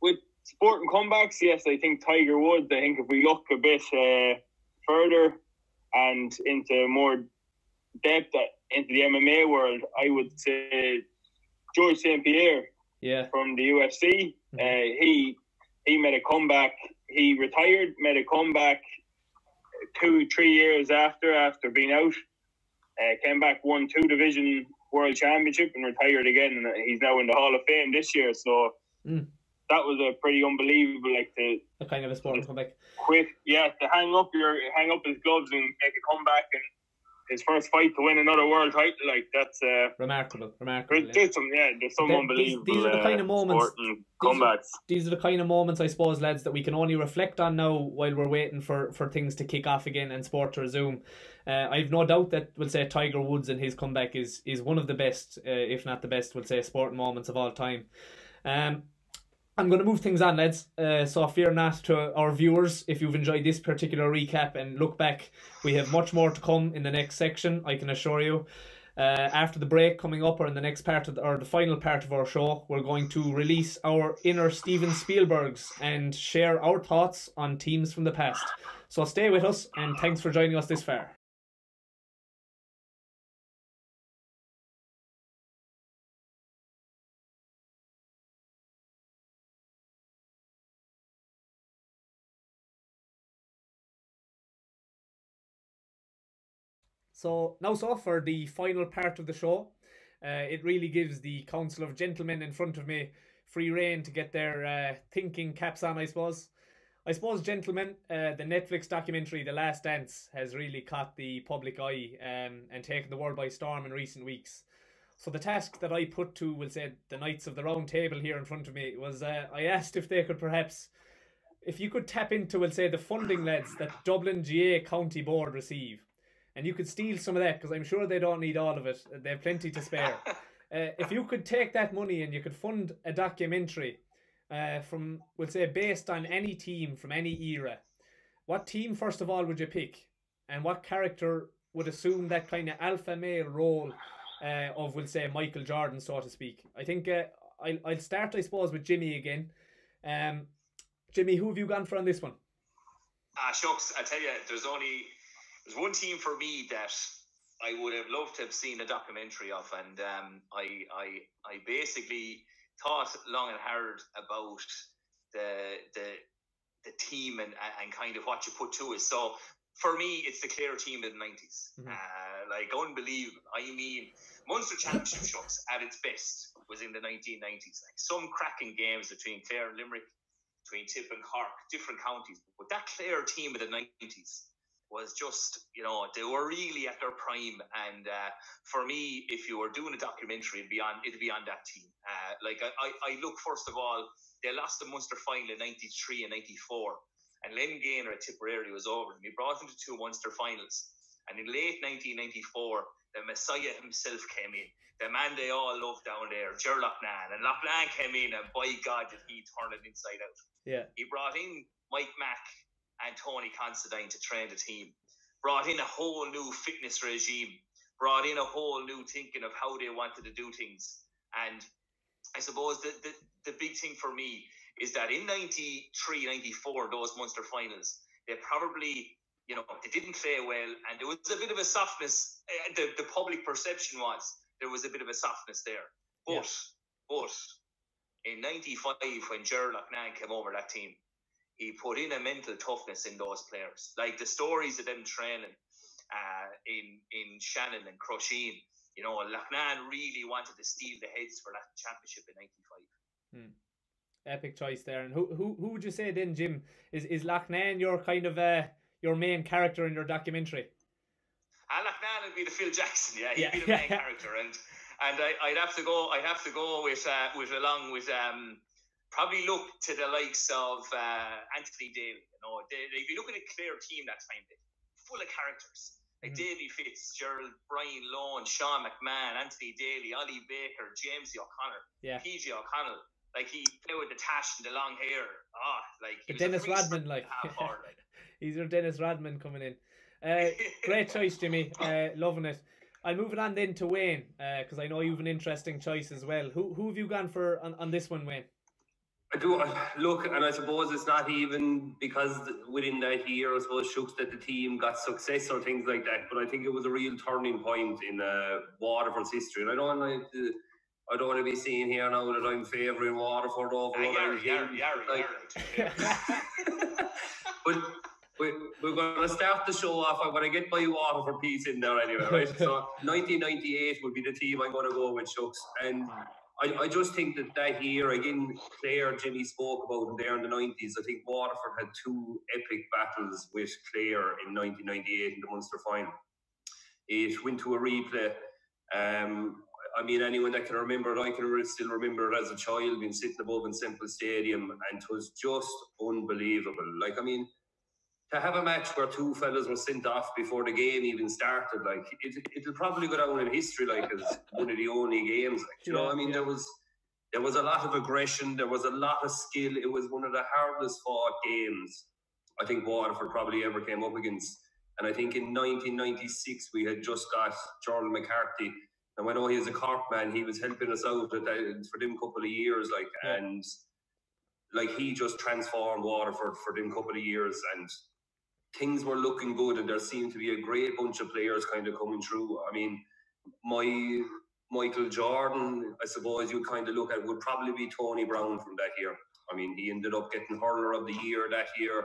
with sporting comebacks, yes, I think Tiger Woods. I think if we look a bit uh, further and into more depth into the MMA world, I would say George St Pierre. Yeah. From the UFC, mm-hmm. uh, he he made a comeback. He retired, made a comeback two, three years after after being out. Uh, came back, won two division world championship, and retired again. And he's now in the Hall of Fame this year. So mm. that was a pretty unbelievable, like the, kind of a sport comeback. Quick, yeah, to hang up your hang up his gloves and make a comeback and his first fight to win another world title, like that's uh, remarkable, remarkable. There's, yeah. some, yeah, there's some unbelievable. These, these, are the kind of uh, moments. comebacks. These, these are the kind of moments, I suppose, lads, that we can only reflect on now while we're waiting for for things to kick off again and sport to resume. Uh, I've no doubt that we'll say Tiger Woods and his comeback is is one of the best, uh, if not the best, we'll say sporting moments of all time. Um, I'm going to move things on, lads. Uh, so fear not to our viewers if you've enjoyed this particular recap and look back. We have much more to come in the next section. I can assure you. Uh, after the break coming up, or in the next part of the, or the final part of our show, we're going to release our inner Steven Spielbergs and share our thoughts on teams from the past. So stay with us, and thanks for joining us this far. So now, so for the final part of the show, uh, it really gives the Council of Gentlemen in front of me free reign to get their uh, thinking caps on, I suppose. I suppose, gentlemen, uh, the Netflix documentary The Last Dance has really caught the public eye um, and taken the world by storm in recent weeks. So the task that I put to, we'll say, the Knights of the Round Table here in front of me was uh, I asked if they could perhaps, if you could tap into, we'll say, the funding leads that Dublin GAA County Board receive and you could steal some of that because I'm sure they don't need all of it. They have plenty to spare. uh, if you could take that money and you could fund a documentary uh, from, we'll say, based on any team from any era, what team first of all would you pick, and what character would assume that kind of alpha male role uh, of, we'll say, Michael Jordan, so to speak? I think uh, I'll I'll start, I suppose, with Jimmy again. Um, Jimmy, who have you gone for on this one? Ah, uh, shucks! I tell you, there's only there's one team for me that I would have loved to have seen a documentary of, and um, I, I, I basically thought long and hard about the the the team and and kind of what you put to it. So for me, it's the Clare team in the 90s. Mm-hmm. Uh, like unbelievable. I mean, Munster Championship shots at its best was in the 1990s. Like some cracking games between Clare and Limerick, between Tip and Cork, different counties. But that Clare team of the 90s was just you know they were really at their prime. And uh, for me if you were doing a documentary it'd be on it'd be on that team. Uh, like I, I, I, look first of all they lost the Munster final in 93 and 94 and Len Gaynor at Tipperary was over. And he brought them to two Munster finals. And in late 1994 the Messiah himself came in. The man they all love down there Ger Loughnane and Loughnane came in and by God did he turn it inside out. Yeah. He brought in Mike Mack and Tony Considine to train the team. Brought in a whole new fitness regime, brought in a whole new thinking of how they wanted to do things. And I suppose the, the, the big thing for me is that in 93, 94, those Munster finals, they probably, you know, they didn't play well and there was a bit of a softness. Eh, the, the public perception was there was a bit of a softness there. But, yeah. but in 95, when Ger Loughnane came over that team, he put in a mental toughness in those players. Like the stories of them training uh, in in Shannon and Crusheen, you know, Loughnane really wanted to steal the heads for that championship in '95. Hmm. Epic choice there. And who who who would you say then, Jim? Is is Loughnane your kind of uh, your main character in your documentary? Uh, Loughnane would be the Phil Jackson, yeah, he'd yeah. be the main character, and and I, would have to go, I'd have to go with uh, with along with um probably look to the likes of uh, Anthony Daly. You know, they, if you look at a Clare team that time, full of characters. Like mm. Davy Fitzgerald, Brian Lohan, Sean McMahon, Anthony Daly, Ollie Baker, James O'Connor, yeah. PJ O'Connell. Like he played with the tash and the long hair. Ah, oh, like the Dennis Rodman, like. like. He's your Dennis Rodman coming in. Uh, great choice, Jimmy. Uh, loving it. I'll move it on then to Wayne because uh, I know you've an interesting choice as well. Who who have you gone for on, on this one, Wayne? I do look, and I suppose it's not even because within that year, I suppose shooks that the team got success or things like that. But I think it was a real turning point in uh, Waterford's history. And I don't like to, I don't want to be seen here now that I'm favouring Waterford over. Uh, yar, yar, yar, like, but we, we're going to start the show off. I'm going to get my Waterford piece in there anyway, right? so 1998 would be the team I'm going to go with, Shucks. And I, I just think that that year, again, Clare, Jimmy spoke about them there in the 90s. I think Waterford had two epic battles with Clare in 1998 in the Munster final. It went to a replay. Um, I mean, anyone that can remember it, I can still remember it as a child being sitting above in Semple Stadium, and it was just unbelievable. Like, I mean, to have a match where two fellas were sent off before the game even started, like it, it'll probably go down in history like as one of the only games. Like, you know, I mean, there was there was a lot of aggression, there was a lot of skill. It was one of the hardest fought games I think Waterford probably ever came up against. And I think in 1996 we had just got Gerald McCarthy. And when I know he was a Cork man, he was helping us out for them couple of years, like yeah. and like he just transformed Waterford for them couple of years and things were looking good and there seemed to be a great bunch of players kind of coming through. I mean, my Michael Jordan, I suppose you kind of look at would probably be Tony Brown from that year. I mean, he ended up getting hurler of the year that year.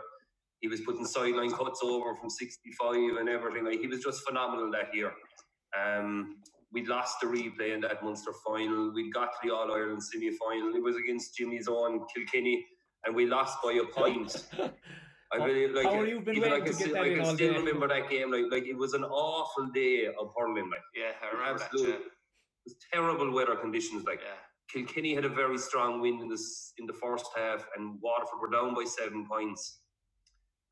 He was putting sideline cuts over from 65 and everything. Like he was just phenomenal that year. Um, we lost the replay in that Munster final. We got to the All Ireland semi final. It was against Jimmy's own Kilkenny, and we lost by a point. I really like. How you been waiting like to get that in I still remember that game. Like, like it was an awful day of hurling. Like, yeah, I remember Absolute, that. Yeah. It was terrible weather conditions. Like, yeah. Kilkenny had a very strong wind in this in the first half, and Waterford were down by seven points.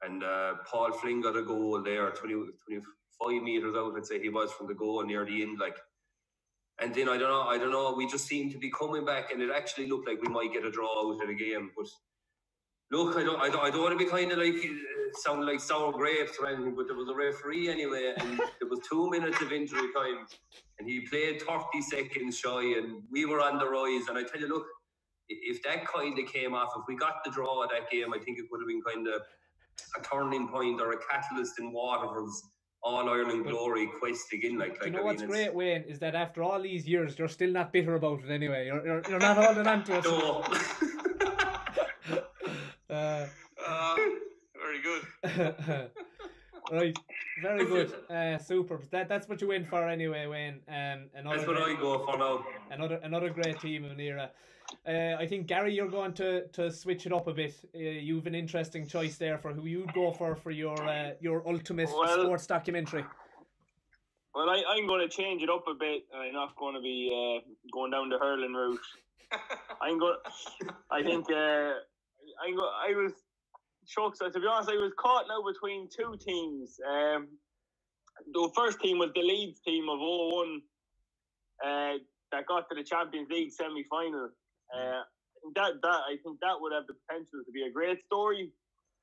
And uh, Paul Flynn got a goal there, 20, 25 meters out. I'd say he was from the goal near the end. Like, and then I don't know, I don't know. We just seemed to be coming back, and it actually looked like we might get a draw out of the game, but Look, I don't, I don't, I don't want to be kind of like uh, sound like sour grapes or anything, but there was a referee anyway, and there was two minutes of injury time, and he played thirty seconds shy, and we were on the rise. And I tell you, look, if that kind of came off, if we got the draw of that game, I think it would have been kind of a turning point or a catalyst in Waterford's all Ireland glory quest again. Like, like you know I what's mean, great, Wayne, is that after all these years, you're still not bitter about it anyway. You're, you're, you're not holding on to it. No. Uh, uh, very good. right, very good. Uh, super. That that's what you win for anyway, Wayne. Um, another that's what great, I go for now. Another another great team of an era. Uh, I think Gary, you're going to, to switch it up a bit. Uh, you've an interesting choice there for who you'd go for for your uh, your ultimate well, sports documentary. Well, I, I'm going to change it up a bit. I'm not going to be uh, going down the hurling route. I'm going. I think uh, I I was shocked. So to be honest, I was caught now between two teams. Um, the first team was the Leeds team of all 01 uh, that got to the Champions League semi final. Uh, that that I think that would have the potential to be a great story.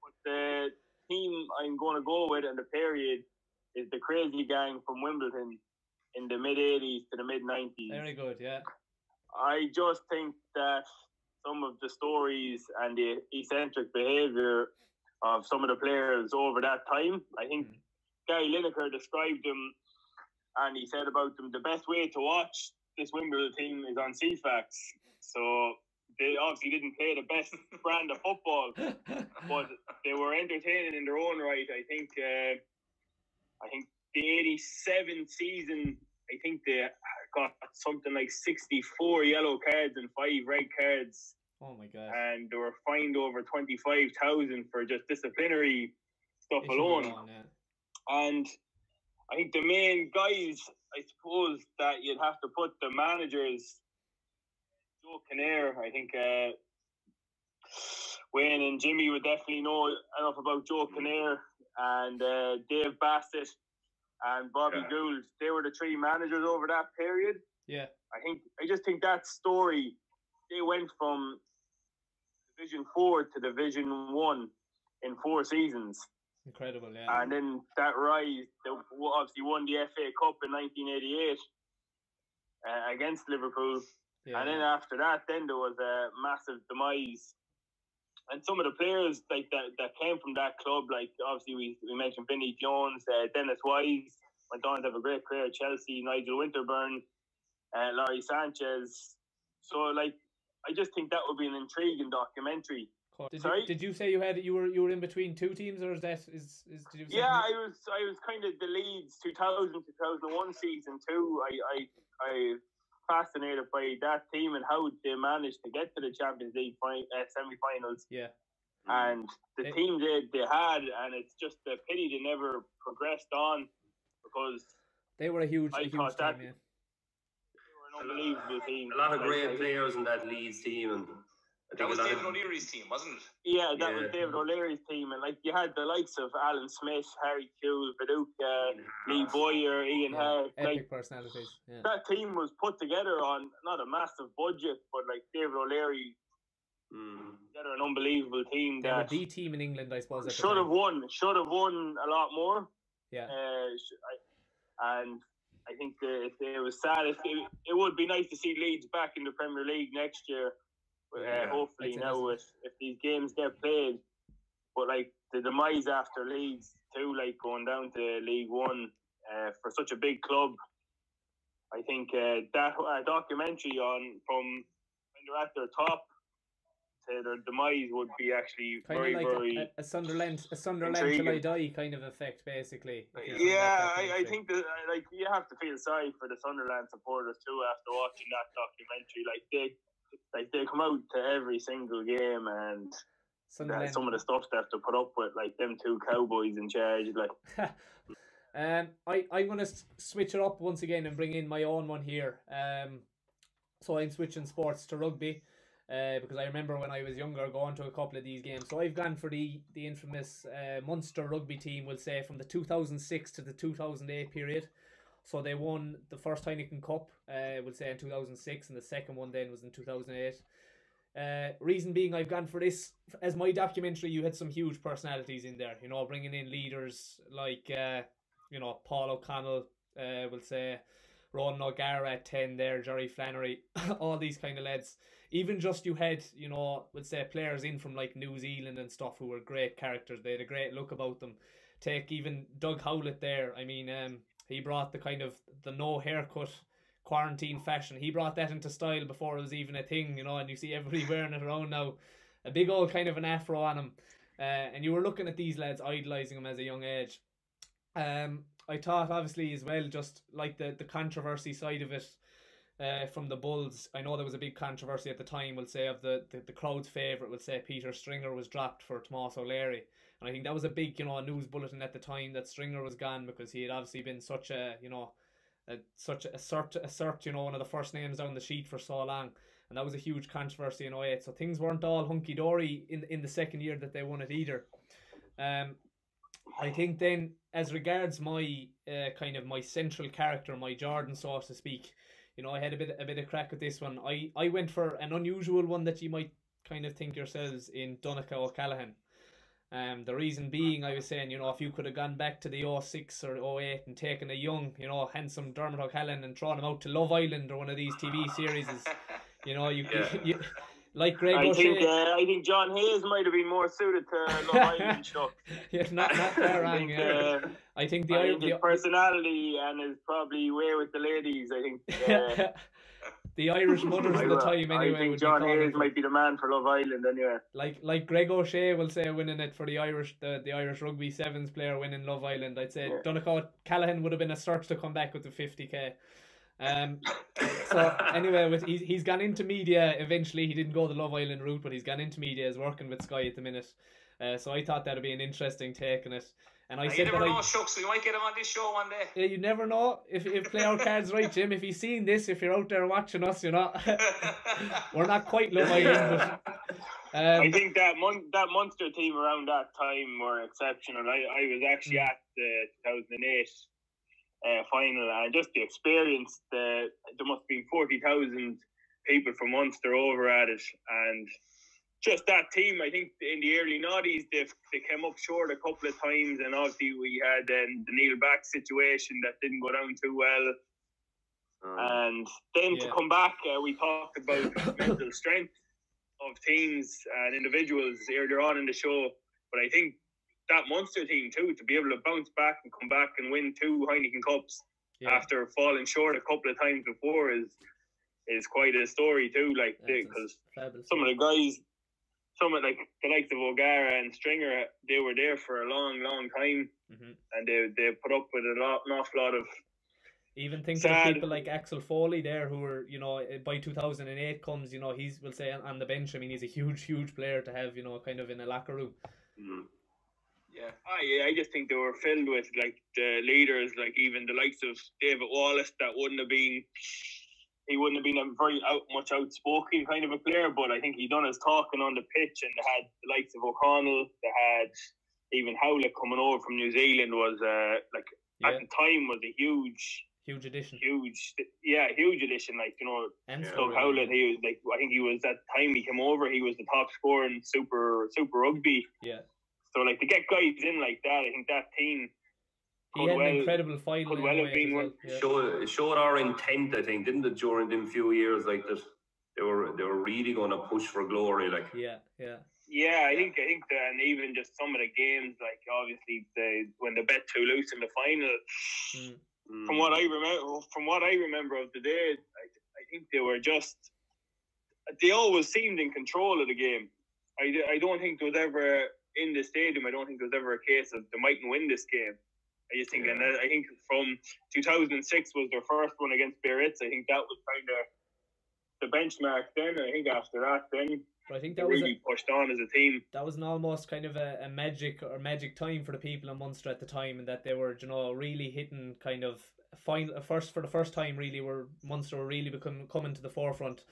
But the team I'm going to go with in the period is the Crazy Gang from Wimbledon in the mid 80s to the mid 90s. Very good, yeah. I just think that some of the stories and the eccentric behaviour of some of the players over that time. I think mm. Gary Lineker described them and he said about them the best way to watch this Wimbledon team is on Ceefax. So they obviously didn't play the best brand of football, but they were entertaining in their own right. I think uh, I think the '87 season, I think they got something like 64 yellow cards and five red cards Oh my god! And they were fined over twenty five thousand for just disciplinary stuff alone. On, yeah. And I think the main guys, I suppose, that you'd have to put the managers, Joe Kinnear. I think uh, Wayne and Jimmy would definitely know enough about Joe Kinnear and uh, Dave Bassett and Bobby yeah. Gould. They were the three managers over that period. Yeah, I think I just think that story they went from Division Four to Division One in four seasons. Incredible, yeah. And then that rise, they obviously won the FA Cup in 1988 uh, against Liverpool. Yeah. And then after that, then there was a massive demise. And some of the players like that, that came from that club, like obviously we, we mentioned Vinnie Jones, uh, Dennis Wise, went on to have a great career at Chelsea, Nigel Winterburn, uh, Lawrie Sanchez. So like I just think that would be an intriguing documentary. Did Sorry? you, did you say you had you were you were in between two teams or is that is is did you say Yeah, I was I was kind of the Leeds 2000 2001 season too. I I I fascinated by that team and how they managed to get to the Champions League fi- uh, semi-finals yeah and the It- team they, they had and it's just a pity they never progressed on because they were a huge I a huge team that- yeah. they were an unbelievable team. A lot of great players in that Leeds team, and I That think was David of O'Leary's team, wasn't it? Yeah, that was David O'Leary's team, and like you had the likes of Alan Smith, Harry Kewell, Viduka, Lee Bowyer, Ian yeah. Harte. epic Like personalities yeah that team was put together on not a massive budget, but like David O'Leary Mm. together an unbelievable team they were the team in England I suppose should have won, should have won a lot more. yeah Uh, and I think that it, it was sad. It, it, it would be nice to see Leeds back in the Premier League next year. Uh, Yeah, hopefully, now if, if these games get played, but like the demise after Leeds too, like going down to League One uh, for such a big club. I think uh, that uh, documentary on from when they're at their top to their demise would be actually kind very of like very. a, a, a Sunderland a Sunderland till I die kind of effect basically if you're from that Yeah, I, I think that uh, like you have to feel sorry for the Sunderland supporters too after watching that documentary. Like they, like they come out to every single game and uh, some of the stuff they have to put up with, like them two cowboys in charge. Like um, I I'm gonna switch it up once again and bring in my own one here. Um, so I'm switching sports to rugby, uh, because I remember when I was younger going to a couple of these games. So I've gone for the the infamous uh, Munster rugby team. We'll say from the 2006 to the 2008 period. So they won the first Heineken Cup, uh, we'll say in 2006, and the second one then was in 2008. Uh, reason being, I've gone for this as my documentary. You had some huge personalities in there, you know, bringing in leaders like, uh, you know, Paul O'Connell, uh, we'll say, Ron O'Gara at 10 there, Jerry Flannery, all these kind of lads. Even just you had, you know, we'll say players in from like New Zealand and stuff who were great characters. They had a great look about them. Take even Doug Howlett there. I mean, um, he brought the kind of the no haircut quarantine fashion. He brought that into style before it was even a thing, you know, and you see everybody wearing it around now. A big old kind of an afro on him. Uh, and you were looking at these lads idolizing him as a young age. Um, I thought obviously as well, just like the, the controversy side of it, uh, from the Bulls. I know there was a big controversy at the time, we'll say, of the, the, the crowd's favourite, we'll say Peter Stringer was dropped for Tomas O'Leary. And I think that was a big, you know, news bulletin at the time that Stringer was gone because he had obviously been such a, you know, a, such a cert, a cert, you know, one of the first names down the sheet for so long. And that was a huge controversy in 08. So things weren't all hunky dory in, in the second year that they won it either. Um, I think then, as regards my uh, kind of my central character, my Jordan, so to speak, you know, I had a bit a bit of crack at this one. I, I went for an unusual one that you might kind of think yourselves in Donncha O'Callaghan. Um, the reason being, I was saying, you know, if you could have gone back to the 06 or 08 and taken a young, you know, handsome Dermot O'Callaghan and thrown him out to Love Island or one of these TV series, you know, you, Yeah. you like Greg I think uh, I think John Hayes might have been more suited to Love Island show. yeah, not not far I wrong. think, Yeah. uh, I think the, I Ir- think his the, personality and his probably way with the ladies. I think. Uh, the Irish mothers I, at the time I anyway think would John Hayes might be the man for Love Island anyway. like like Greg O'Shea will say winning it for the Irish the, the Irish rugby sevens player winning Love Island. I'd say Yeah. Donncha O'Callaghan would have been a search to come back with the fifty k. Um, so anyway, with he's he's gone into media eventually. He didn't go the Love Island route, but he's gone into media. Is working with Sky at the minute. Uh, so I thought that'd be an interesting take on it. And I you said never that know, I, Shucks. We might get him on this show one day. yeah, you never know if if play our cards right, Jim. If he's seen this, if you're out there watching us, you know, we're not quite Love Island, but I um, think that mon- that Munster team around that time were exceptional. I, I was actually Mm. at the 2008 uh, final and just the experience. The there must have been 40,000 people from Munster over at it, and just that team. I think in the early noughties they they came up short a couple of times, and obviously we had um, the Neil Back situation that didn't go down too well. And then to come back, uh, we talked about mental strength of teams and individuals earlier on in the show. But I think that Munster team too, to be able to bounce back and come back and win two Heineken Cups Yeah. after falling short a couple of times before is is quite a story too. Like because some of the guys, some of like the likes of O'Gara and Stringer, they were there for a long, long time, Mhm. and they they put up with a lot, an awful lot of Even think Sad. of people like Axel Foley there, who were you know by two thousand and eight comes, you know he's will say on, on the bench. I mean he's a huge, huge player to have, you know, kind of in a locker room. Mm. Yeah, I I just think they were filled with like the leaders, like even the likes of David Wallace, that wouldn't have been. He wouldn't have been a very out, much outspoken kind of a player, but I think he done his talking on the pitch, and had the likes of O'Connell. They had even Howlett coming over from New Zealand was uh, like Yeah, at the time was a huge, huge addition. huge, yeah, huge addition. Like you know, And Yeah. Howlett, he was like I think he was that time he came over, he was the top scorer in Super Super Rugby. Yeah, So like to get guys in like that, I think that team he could had well an incredible final. could in well have been one- Yeah. Showed, it showed our intent, I think, didn't it, during them few years like that they were they were really gonna push for glory, like yeah, yeah, Yeah, I think I think that, and even just some of the games, like obviously the when they bet Toulouse in the final. Mm. From what I remember, from what I remember of the day, I, I think they were just they always seemed in control of the game. I, I don't think there was ever in the stadium. I don't think there was ever a case of they mightn't win this game. I just think, and I think from 2006 was their first one against Biarritz. I think that was kind of the benchmark. Then I think after that, then But I think that was really a, pushed on as a team. that was an almost kind of a, a magic or magic time for the people in Munster at the time, and that they were, you know, really hitting kind of final first for the first time. Really, were Munster were really become coming to the forefront.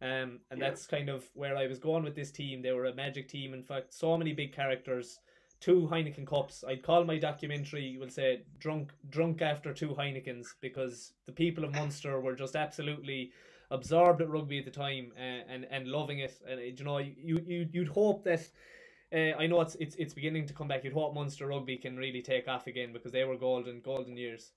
Um, and Yeah. that's kind of where I was going with this team. They were a magic team. In fact, so many big characters, two Heineken cups. I'd call my documentary, you will say, drunk, drunk after two Heinekens, because the people of Munster were just absolutely absorbed at rugby at the time uh, and and loving it. And uh, you know, you you you'd hope that. Uh, I know it's it's it's beginning to come back. You'd hope Munster rugby can really take off again because they were golden golden years.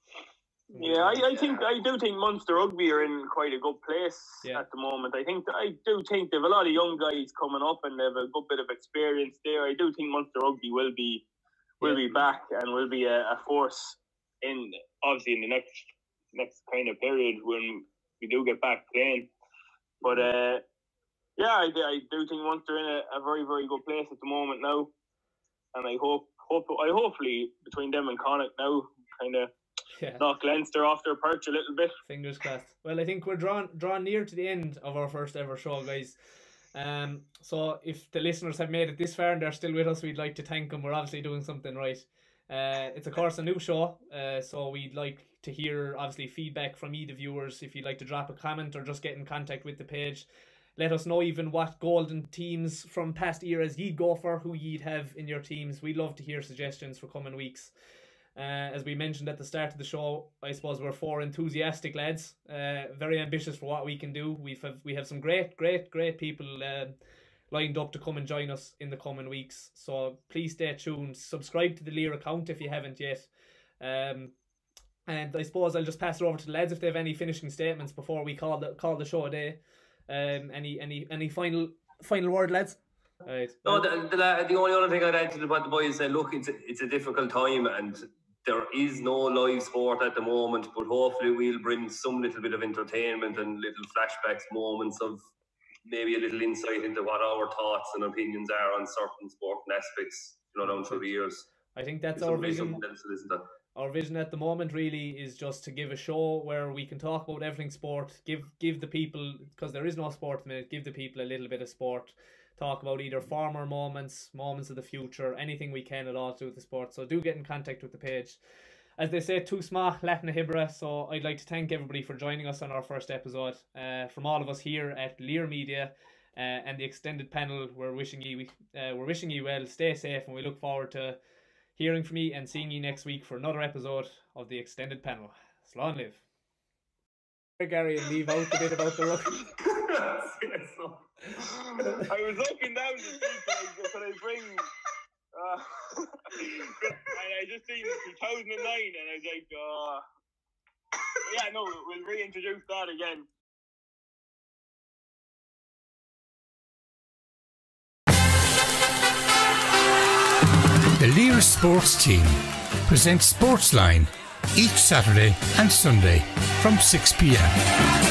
Yeah, I, I think I do think Munster Rugby are in quite a good place Yeah. at the moment. I think I do think they've a lot of young guys coming up and they've a good bit of experience there. I do think Munster Rugby will be will be back and will be a, a force in obviously in the next next kind of period when we do get back playing. But uh, yeah, I, I do think Munster in a, a very very good place at the moment now, and I hope hope I hopefully between them and Connacht now kind of Yeah. knock Leinster off their perch a little bit. Fingers crossed. Well, I think we're drawn drawn near to the end of our first ever show, guys. Um, so if the listeners have made it this far and they're still with us, we'd like to thank them. We're obviously doing something right. Uh, it's of course a new show, uh, so we'd like to hear obviously feedback from you, the viewers. If you'd like to drop a comment or just get in contact with the page, let us know even what golden teams from past eras you'd go for, who you'd have in your teams. We'd love to hear suggestions for coming weeks. Uh, as we mentioned at the start of the show, I suppose we're four enthusiastic lads, uh, very ambitious for what we can do. We've have, we have some great, great, great people uh, lined up to come and join us in the coming weeks. So please stay tuned. Subscribe to the Lear account if you haven't yet. Um, and I suppose I'll just pass it over to the lads if they have any finishing statements before we call the call the show a day. Um, any any any final final word, lads? Right. No, the, the, the only other thing I'd add to what the boys said, look, it's a, it's a difficult time and there is no live sport at the moment, but hopefully we'll bring some little bit of entertainment and little flashbacks, moments of maybe a little insight into what our thoughts and opinions are on certain sporting aspects, you know, down through the years. I think that's It's our vision. else to listen to. our vision at the moment really is just to give a show where we can talk about everything sport give give the people because there is no sport minute give the people a little bit of sport talk about either former moments moments of the future anything we can at all to do with the sport so do get in contact with the page as they say too small latin hibra so i'd like to thank everybody for joining us on our first episode uh, from all of us here at lear media uh, and the extended panel we're wishing you uh, we're wishing you well stay safe and we look forward to hearing from you and seeing you next week for another episode of the extended panel. Slán libh. Gary and leave out the bit about the rugby. I was looking down to see could I, I bring. Uh, and I just seen 2009, and I was like, oh. yeah, no, we'll reintroduce that again. The Lear Sports Team presents Sportsline each Saturday and Sunday from 6 pm.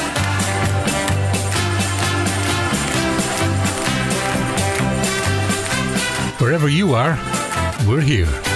Wherever you are, we're here.